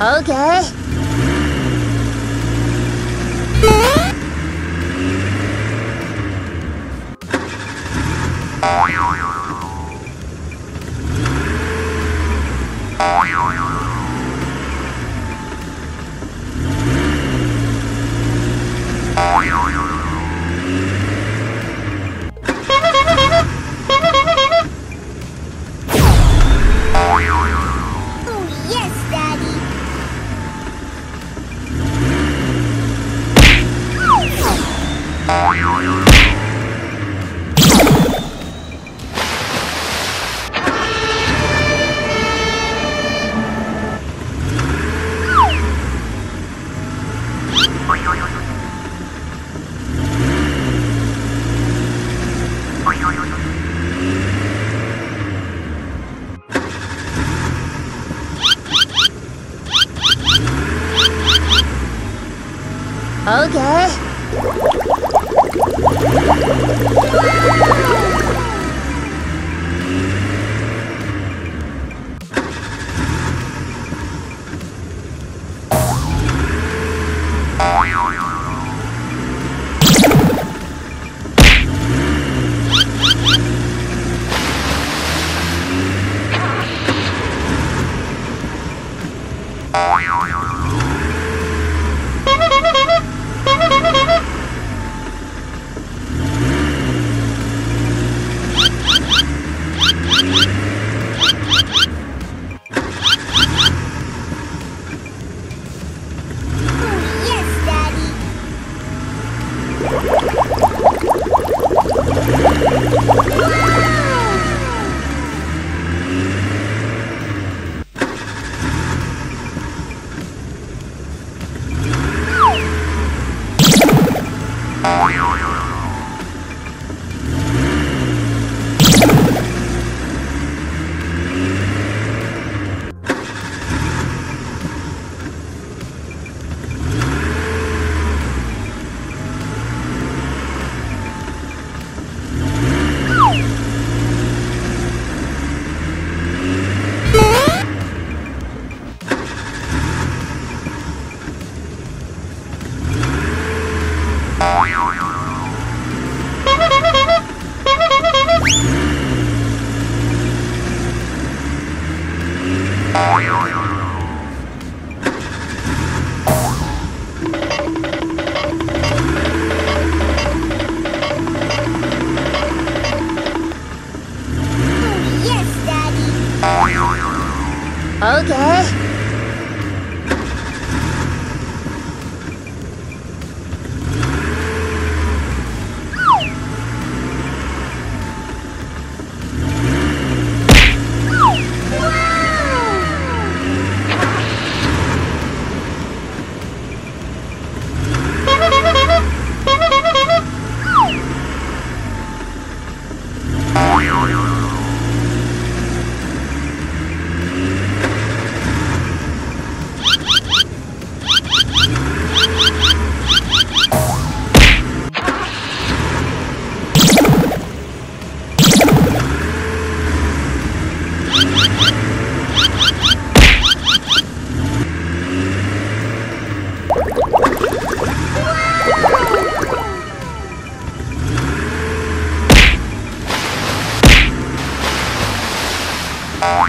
Okay. Oh, Okay. Oh, Oh. Oh, okay. Mom?